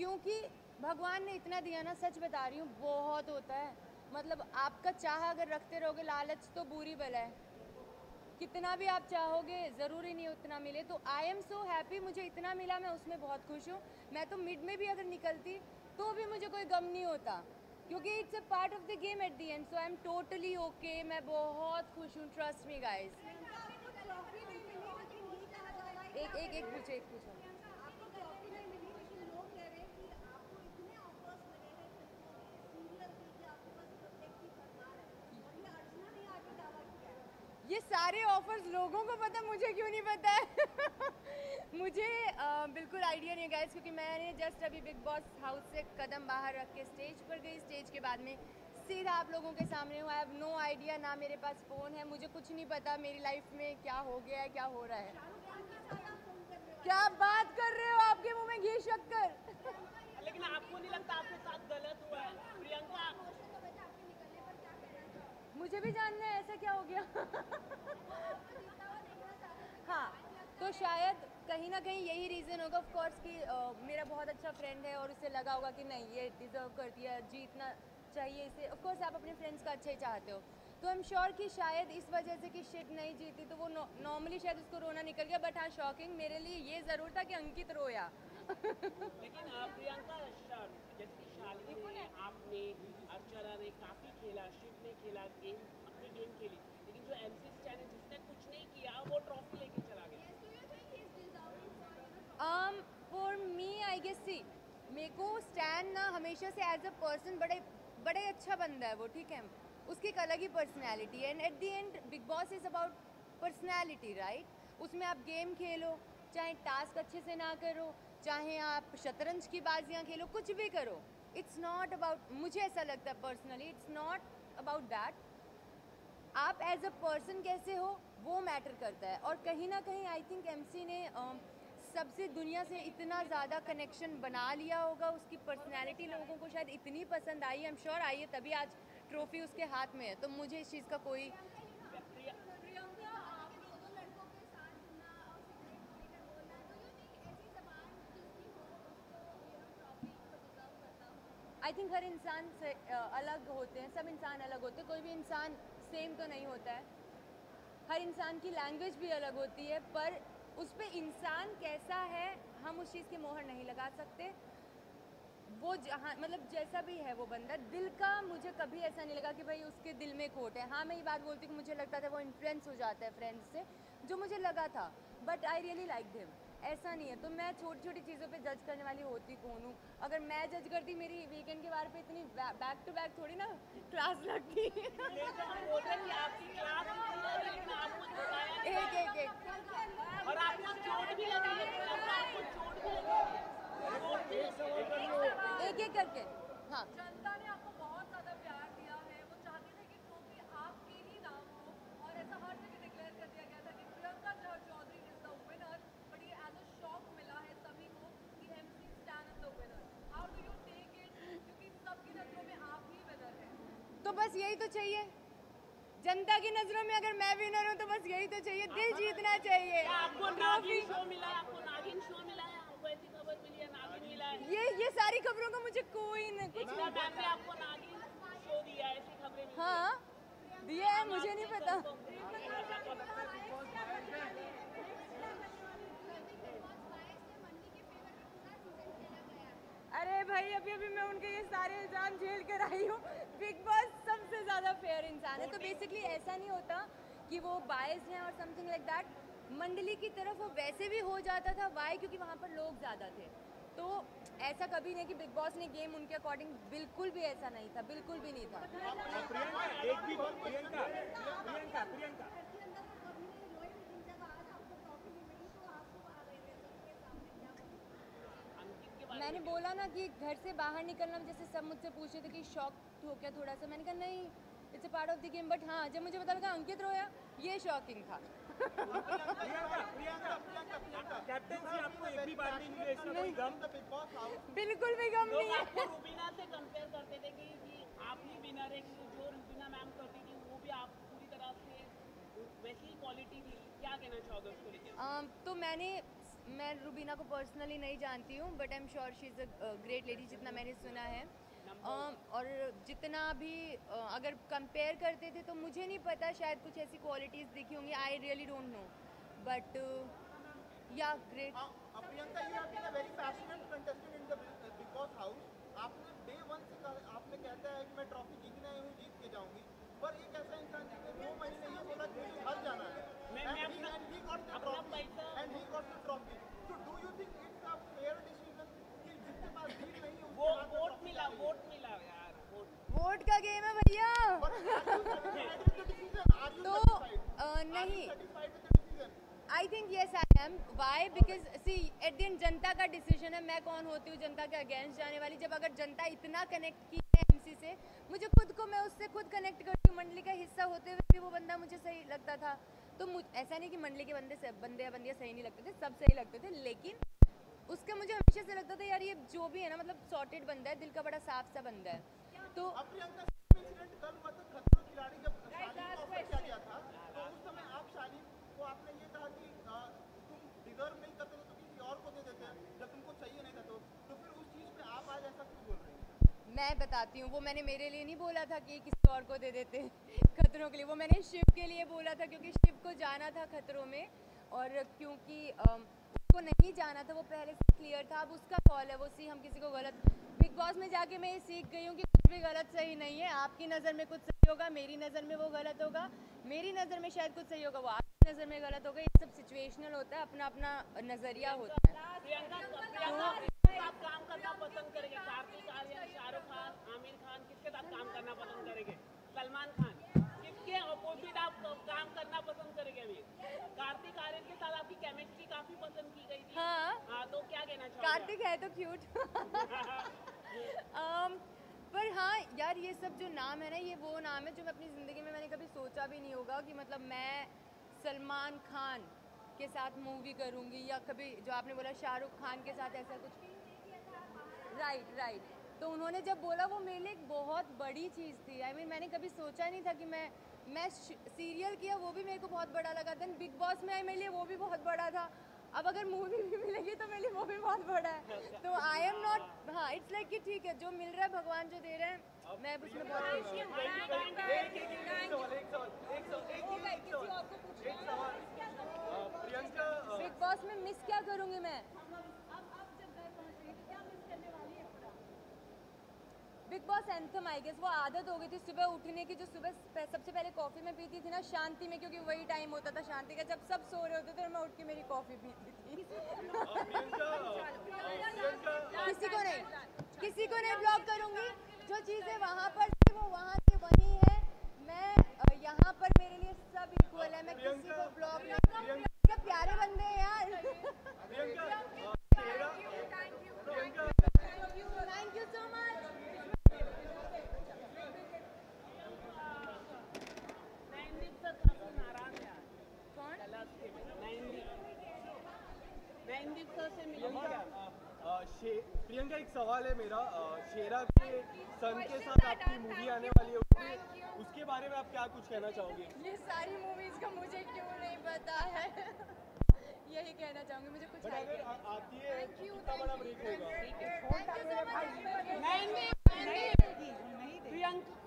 क्योंकि भगवान ने इतना दिया ना सच बता रही हूँ बहुत होता है। मतलब आपका चाह अगर रखते रहोगे लालच तो बुरी बला है। कितना भी आप चाहोगे ज़रूरी नहीं उतना मिले। तो आई एम सो हैप्पी मुझे इतना मिला मैं उसमें बहुत खुश हूँ। मैं तो मिड में भी अगर निकलती तो भी मुझे कोई गम नहीं होता। क्योंकि it's a part of the game at the end so I am totally okay मैं बहुत खुश हूँ ट्रस्ट मी गाइस एक एक एक पूछो एक पूछो आपको ट्रॉफी नहीं मिली लेकिन लोग कह रहे हैं कि आपको इतने ऑफर्स मिले हैं फ़िल्मों में सीरियल के कि आपके पास प्रोजेक्ट की भरमार है और ये अर्चना ने आगे दावा किया है ये सारे ऑफर्स लोगों को पता मुझे क्यों नहीं पता? है मुझे अ, बिल्कुल आइडिया नहीं गाइस क्योंकि मैंने जस्ट अभी बिग बॉस हाउस से कदम बाहर रख के स्टेज पर गई स्टेज के बाद में सीधा आप लोगों के सामने हुआ हैव नो आइडिया ना मेरे पास फ़ोन है मुझे कुछ नहीं पता मेरी लाइफ में क्या हो गया है क्या हो रहे हो। क्या बात कर रहे हो आपके मुँह में घी शक्कर? लेकिन आपको नहीं लगता आपके साथ गलत हुआ है? प्रियंका क्वेश्चन तो बचा आपके निकलने पर क्या कहना चाहोगे मुझे भी जानना है ऐसा क्या हो गया? हैं तो शायद कहीं ना कहीं यही रीज़न होगा ऑफकोर्स कि अ, मेरा बहुत अच्छा फ्रेंड है और उसे लगा होगा कि नहीं ये डिज़र्व करती है जीतना चाहिए इसे। ऑफकोर्स आप अपने फ्रेंड्स का अच्छा ही चाहते हो। तो आई एम श्योर कि शायद इस वजह से कि शिट नहीं जीती तो वो नॉर्मली शायद उसको रोना निकल गया बट हाँ शॉकिंग मेरे लिए ये ज़रूर था कि अंकित रोया। लेकिन प्रियंका ने काफ़ी खेला शिव ने खेला गेम अपनी गेम खेली लेकिन जो एमसी स्टैन है जिसने कुछ नहीं किया वो ट्रॉफी लेके चला गया Yes, do you think he is deserving for you know um for me I guess see मेरे को स्टैन ना हमेशा से एज अ पर्सन बड़े बड़े अच्छा बंदा है वो ठीक है? उसकी एक अलग ही पर्सनैलिटी है। And at the end Bigg Boss is about personality right उसमें आप गेम खेलो चाहे टास्क अच्छे से ना करो चाहे आप शतरंज की बाजियाँ खेलो कुछ भी करो। इट्स नॉट अबाउट मुझे ऐसा लगता है personally it's not about that आप एज अ पर्सन कैसे हो वो मैटर करता है। और कहीं ना कहीं आई थिंक एमसी ने अम, सबसे दुनिया से इतना ज़्यादा कनेक्शन बना लिया होगा उसकी पर्सनैलिटी लोगों को शायद इतनी पसंद आई। एम श्योर आई है तभी आज ट्रॉफी उसके हाथ में है। तो मुझे इस चीज़ का कोई आई थिंक हर इंसान से अलग होते हैं सब इंसान अलग होते हैं। कोई भी इंसान सेम तो नहीं होता है। हर इंसान की लैंग्वेज भी अलग होती है पर उस पर इंसान कैसा है, हम उस चीज़ की मोहर नहीं लगा सकते। वो जहाँ मतलब जैसा भी है वो बंदा, दिल का मुझे कभी ऐसा नहीं लगा कि भाई उसके दिल में खोट है। हाँ मैं ये बात बोलती हूँ मुझे लगता था वो इन्फ्लुएंस हो जाता है फ्रेंड्स से, जो मुझे लगा था। But I really like him ऐसा नहीं है। तो मैं छोटी छोटी चीज़ों पे जज करने वाली होती कौन हूँ? अगर मैं जज करती, मेरी वीकेंड के बारे पे इतनी बैक टू बैक थोड़ी ना क्लास लगती ये जो हम बोल रहे हैं कि आपकी क्लास इतनी है, लेकिन आपको बताया नहीं एक एक एक और आपको चोट भी लगी है प्रियंका, आपको चोट भी लगी है चोट भी लगी है एक एक करके। हाँ। जनता ने आपको बहुत ज़्यादा प्यार दिया है। वो चाहती थी कि ट्रॉफी आपके ही नाम हो और ऐसा हर जगह डिक्लेयर कर दिया गया था कि Priyanka Chaudhary Chaudhary is the winner but ये एज अ शॉक मिला है सभी को कि MC Stan is the winner how do you take it क्योंकि सबकी नज़रों में आप ही विनर हैं। तो बस यही तो चाहिए। जनता की नज़रों में अगर मैं विनर हूँ तो बस यही तो चाहिए। दिल जीतना चाहिए। आपको ट्रॉफी शो मिला आपको नागिन शो मिला है आपको ऐसी खबर मिली है नागिन मिला है ये ये सारी खबरों का मुझे कोई न कुछ एकता मैम ने आपको नागिन शो दिया ऐसी खबरें हाँ दिया है मुझे नहीं पता। अरे भाई अभी अभी मैं उनके ये सारे इल्ज़ाम झेल कर आई हूँ। बिग बॉस सबसे ज़्यादा फेयर इंसान है। तो बेसिकली ऐसा नहीं होता कि वो बायस हैं और समथिंग लाइक दैट मंडली की तरफ़ वो वैसे भी हो जाता था। वाई क्योंकि वहाँ पर लोग ज़्यादा थे। तो ऐसा कभी नहीं कि बिग बॉस ने गेम उनके अकॉर्डिंग बिल्कुल भी ऐसा नहीं था बिल्कुल भी नहीं था। प्रियंका एक भी प्रियंका प्रियंका प्रियंका। मैंने बोला ना कि घर से बाहर निकलना जैसे सब मुझसे पूछ रहे थे कि शॉक हो गया थोड़ा सा। मैंने कहा नहीं it's a part of the game but हाँ जब मुझे पता लगा अंकित रोया ये शॉकिंग था। बिल्कुल भी गम नहीं है। रूबीना से कंपेयर करते थे कि, कि आप ही विनर है जो रूबीना मैम करती थी वो भी आप पूरी तरह से वैसी क्वालिटी थी। क्या कहना चाहोगे उसको लेकर तो मैंने मैं रुबीना को पर्सनली नहीं जानती हूँ but I am sure she is a great lady जितना मैंने सुना है। और जितना भी अ, अगर कंपेयर करते थे तो मुझे नहीं पता शायद कुछ ऐसी क्वालिटीज़ दिखी होंगी I really don't know but yeah great Uh, uh, uh. आपने डे वन से कहा आपने कहता है कि मैं ट्रॉफी जीतने आई हूँ जीत के जाऊँगी। पर एक ऐसा इंसान जिसने दो महीने ये बोला कि मुझे घर जाना है। मैं- मैं अपना trophy पैसा- and he got the trophy so do you think it's a fair decision कि जिसके पास जीत नहीं है वो उसके हाथ में वोट trophy मिला जा रही है? वोट मिला यार वोट वोट का गेम है भैया। तो नहीं? I think yes I am why because see at the end जनता का डिसीज़न है, मैं कौन होती हूँ, जनता के अगेंस्ट जाने वाली। जब अगर जनता इतना कनेक्ट की है एमसी से, मुझे खुद को, मैं उससे खुद कनेक्ट करती हूँ। मंडली का हिस्सा होते हुए भी वो बंदा मुझे सही लगता था। तो ऐसा नहीं कि मंडली के बंदे से, बंदे या बंदियाँ सही नहीं लगते थे, सब सही लगते थे। लेकिन, उसका मुझे हमेशा से लगता था, यार ये जो भी है ना मतलब सॉर्टेड बंदा है, दिल का बड़ा साफ़ सा बंदा है। तो तो उस समय आप शालीन को आपने ये कहा कि तुम डिजर्व नहीं करते थे तो किसी और को दे देते जब तुमको चाहिए नहीं था तो। फिर उस चीज़ पे आप आज ऐसा क्यों बोल रहे मैं बताती हूँ वो मैंने मेरे लिए नहीं बोला था कि किसी और को दे देते खतरों के लिए। वो मैंने शिव के लिए बोला था क्योंकि शिव को जाना था खतरों में। और क्योंकि उसको नहीं जाना था वो पहले से क्लियर था। अब उसका कॉल है वो सी हम किसी को गलत बिग बॉस में जाके मैं ये सीख गई हूँ कि कुछ भी गलत सही नहीं है। आपकी नज़र में कुछ सही होगा मेरी नज़र में वो गलत होगा। मेरी नज़र में शायद कुछ सही होगा वो आपकी नज़र में गलत होगा। ये सब सिचुएशनल होता है अपना अपना नज़रिया होता है। प्रियंका प्रियंका कार्तिक आर्यन के साथ आपकी केमिस्ट्री काफ़ी पसंद की गई थी। हाँ। हाँ तो क्या कहना चाहोगे? कार्तिक है तो क्यूट um, पर हाँ यार ये सब जो नाम है ना ये वो नाम है जो मैं अपनी ज़िंदगी में मैंने कभी सोचा भी नहीं होगा कि मतलब मैं सलमान खान के साथ मूवी करूँगी या कभी जो आपने बोला शाहरुख खान के साथ ऐसा कुछ। राइट राइट तो उन्होंने जब बोला वो मेरे लिए एक बहुत बड़ी चीज़ थी। आई I मीन mean, मैंने कभी सोचा नहीं था कि मैं मैं सीरियल किया वो भी मेरे को बहुत बड़ा लगा। देन बिग बॉस में आई मेरे लिए वो भी बहुत बड़ा था। अब अगर मूवी भी मिलेगी तो मेरे लिए वो भी बहुत बड़ा है। तो आई एम नॉट हाँ इट्स लाइक कि ठीक है जो मिल रहा है भगवान जो दे रहे हैं मैं उसमें बहुत खुश हूँ। बिग बॉस में मिस क्या करूँगी मैं अब अब जब घर पहुँच रही है तो क्या मिस करने वाली है पूरा Bigg Boss anthem I guess वो आदत हो गई थी सुबह उठने की जो सुबह सबसे पहले कॉफ़ी में पीती थी ना शांति में क्योंकि वही टाइम होता था शांति का जब सब सो रहे होते थे और मैं उठ के मेरी कॉफ़ी पीती थी। किसी को नहीं किसी को नहीं ब्लॉक करूँगी। जो चीज़ें वहाँ पर थी वो वहाँ की वही है। मैं यहाँ पर मेरे लिए सब इक्वल है। मैं किसी को ब्लॉक नहीं प्यारे बंदे हैं यार। एक सवाल है मेरा शेरा के सन के साथ आपकी मूवी आने वाली है उसके बारे में आप क्या कुछ कहना चाहोगे? ये सारी मूवीज़ का मुझे क्यों नहीं पता है? यही कहना चाहूँगी मुझे कुछ अगर आती है बड़ा ब्रेक होगा। प्रियंका।